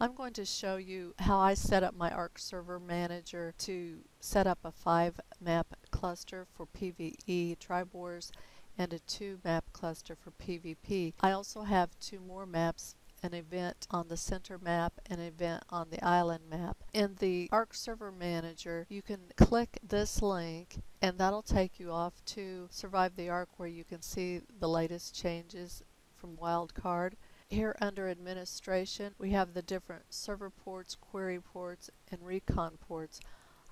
I'm going to show you how I set up my Ark Server Manager to set up a 5 map cluster for PvE Tribe Wars and a 2 map cluster for PvP. I also have two more maps an event on the center map, and an event on the island map. In the Ark Server Manager, you can click this link and that'll take you off to Survive the Ark where you can see the latest changes from Wildcard. Here under administration, we have the different server ports, query ports, and RCON ports.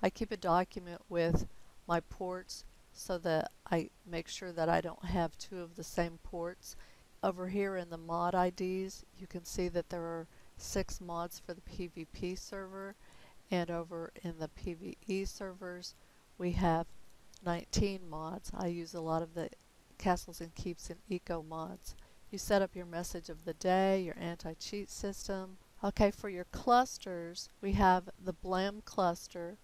I keep a document with my ports so that I make sure that I don't have two of the same ports. Over here in the mod IDs, you can see that there are six mods for the PvP server, and over in the PvE servers, we have 19 mods. I use a lot of the castles and keeps and eco mods. You set up your message of the day, your anti-cheat system. Okay, for your clusters, we have the BLAM cluster,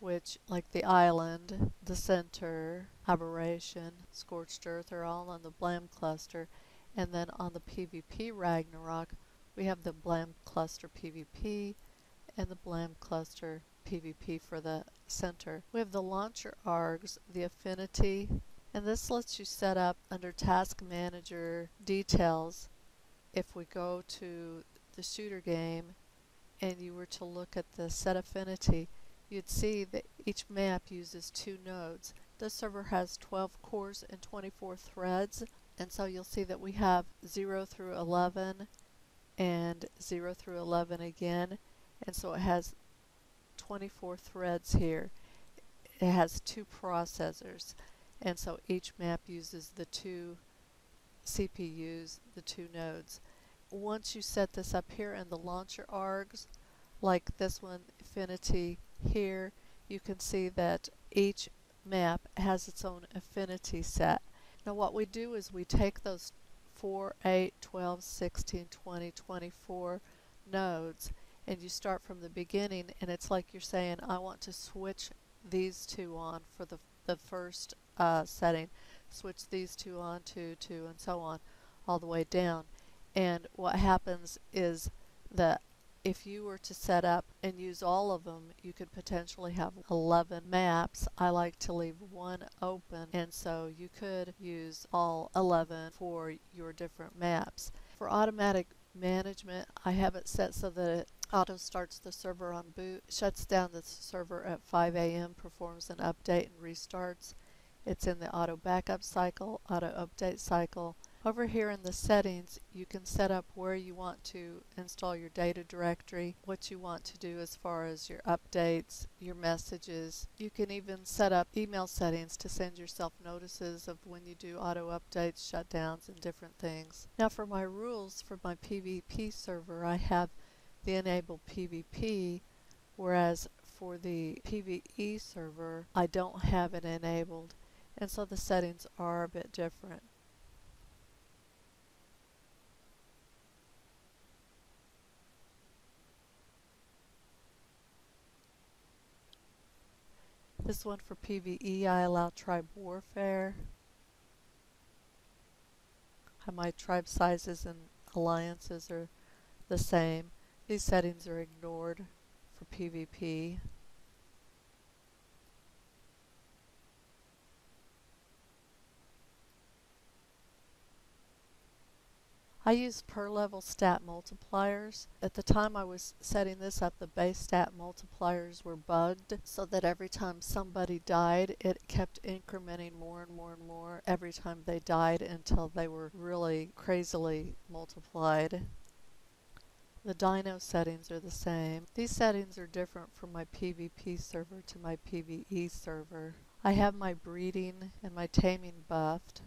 which, like the island, the center, aberration, scorched earth are all on the BLAM cluster. And then on the PvP Ragnarok, we have the BLAM cluster PvP and the BLAM cluster PvP for the center. We have the launcher ARGs, the affinity, and this lets you set up under Task Manager details if we go to the shooter game and you were to look at the set affinity, you'd see that each map uses two nodes. This server has 12 cores and 24 threads, and so you'll see that we have 0 through 11 and 0 through 11 again, and so it has 24 threads here. It has two processors. And so each map uses the two CPUs, the two nodes. Once you set this up here in the launcher ARGs, like this one, Affinity here, you can see that each map has its own affinity set. Now what we do is we take those 4, 8, 12, 16, 20, 24 nodes and you start from the beginning and it's like you're saying I want to switch these two on for the, the first uh, setting, switch these two on to two and so on all the way down. And what happens is that if you were to set up and use all of them, you could potentially have 11 maps. I like to leave one open, and so you could use all 11 for your different maps. For automatic management, I have it set so that it auto starts the server on boot, shuts down the server at 5 a.m., performs an update and restarts. It's in the auto backup cycle, auto update cycle. Over here in the settings, you can set up where you want to install your data directory, what you want to do as far as your updates, your messages. You can even set up email settings to send yourself notices of when you do auto updates, shutdowns, and different things. Now for my rules for my PvP server, I have the enable PvP, whereas for the PvE server, I don't have it enabled and so the settings are a bit different. This one for PvE, I allow tribe warfare. My tribe sizes and alliances are the same. These settings are ignored for PvP. I use per level stat multipliers. At the time I was setting this up, the base stat multipliers were bugged so that every time somebody died, it kept incrementing more and more and more every time they died until they were really crazily multiplied. The dino settings are the same. These settings are different from my PvP server to my PvE server. I have my breeding and my taming buffed.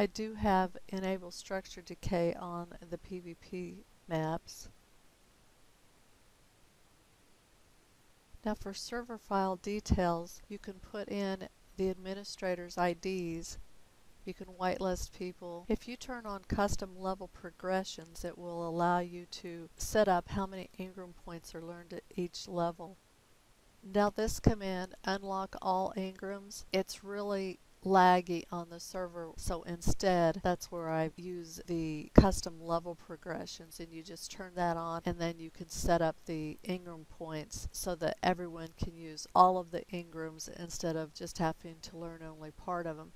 I do have enable structure decay on the PvP maps. Now for server file details, you can put in the administrator's IDs. You can whitelist people. If you turn on custom level progressions, it will allow you to set up how many Engram points are learned at each level. Now this command, unlock all Engrams, it's really laggy on the server. So instead, that's where I use the custom level progressions and you just turn that on and then you can set up the Engram points so that everyone can use all of the Engrams instead of just having to learn only part of them.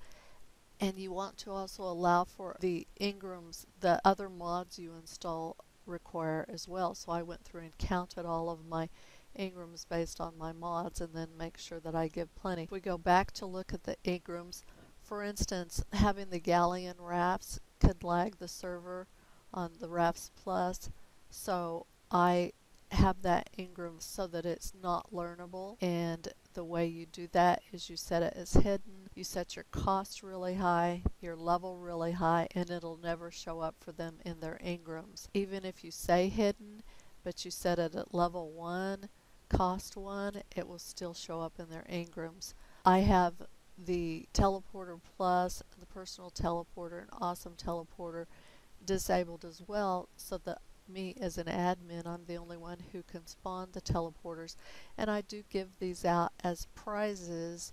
And you want to also allow for the Engrams, the other mods you install require as well. So I went through and counted all of my Engrams based on my mods and then make sure that I give plenty. If we go back to look at the Engrams, for instance, having the Galleon rafts could lag the server on the rafts plus. So I have that Engram so that it's not learnable and the way you do that is you set it as hidden you set your cost really high your level really high and it'll never show up for them in their Engrams even if you say hidden but you set it at level 1 cost 1 it will still show up in their Engrams I have the teleporter plus the personal teleporter and awesome teleporter disabled as well so that me as an admin, I'm the only one who can spawn the teleporters, and I do give these out as prizes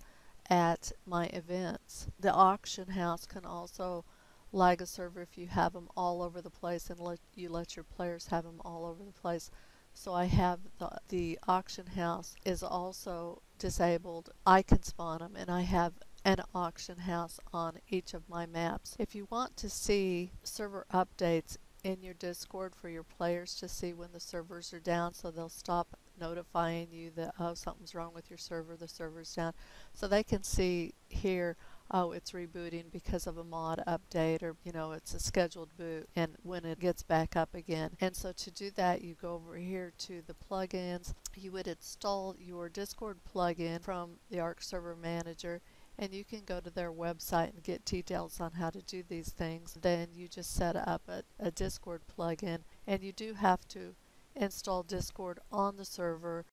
at my events. The auction house can also lag a server if you have them all over the place and let you let your players have them all over the place. So I have the, the auction house is also disabled. I can spawn them and I have an auction house on each of my maps. If you want to see server updates in your Discord for your players to see when the servers are down so they'll stop notifying you that oh something's wrong with your server the server's down so they can see here oh it's rebooting because of a mod update or you know it's a scheduled boot and when it gets back up again and so to do that you go over here to the plugins you would install your discord plugin from the Ark Server Manager and you can go to their website and get details on how to do these things. Then you just set up a, a Discord plugin and you do have to install Discord on the server